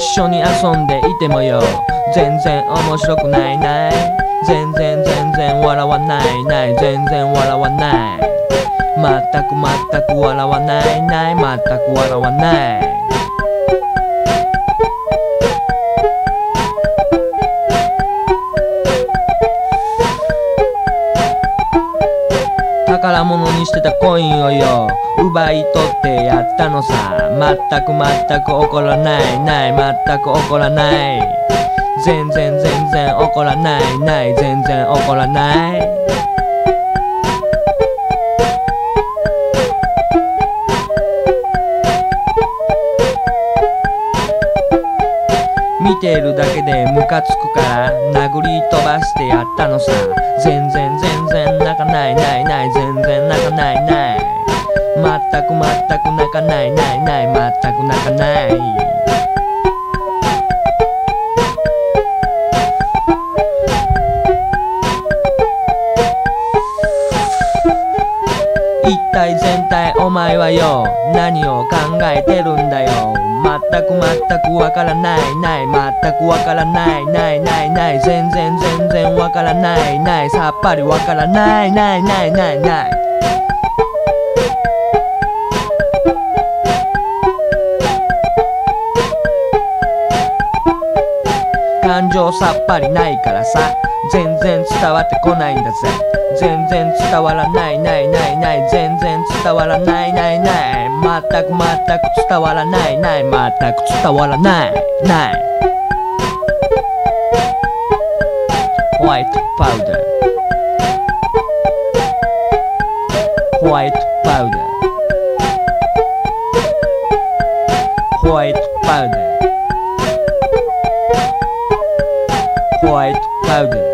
緒に遊んでいてもよ。全然面白くないない。全然全然笑わないない。全然笑わない。全く全く笑わないない。全く笑わない。にしてたコインをよ奪い取ってやったのさ。全く全く怒らないない全く怒らない。全然全然怒らないない全然怒らない。見てるだけでムカつくから殴り飛ばしてやったのさ。全然全然泣かないないない。全然泣かないない。全く全く泣かないないない。全く泣かない。お前はよ何を考えてるんだよ。全く全くわからないない。全くわからないないないない全然全然わからないない。さっぱりわからないないないないない。感情さっぱりないからさ。全然伝わってこないんだぜ。全然伝わらないないないない。全然伝わらないないない。全く全く伝わらないない。全く伝わらないない。ホワイトパウダーホワイトパウダーホワイトパウダーホワイトパウダー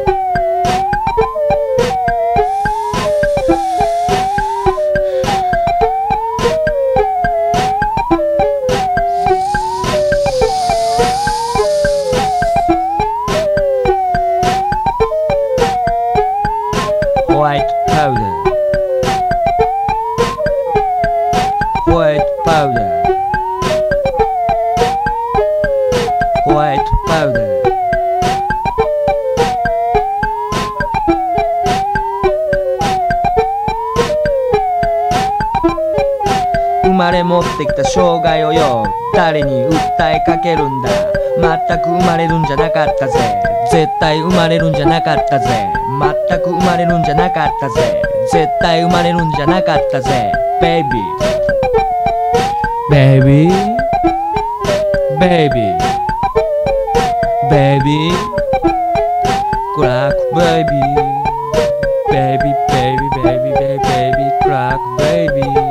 まれるんじゃなかったぜ。全く生まれるんじゃなかったぜ。絶対生まれるんじゃなかったぜ。 Baby baby baby baby crack baby baby baby baby baby baby crack baby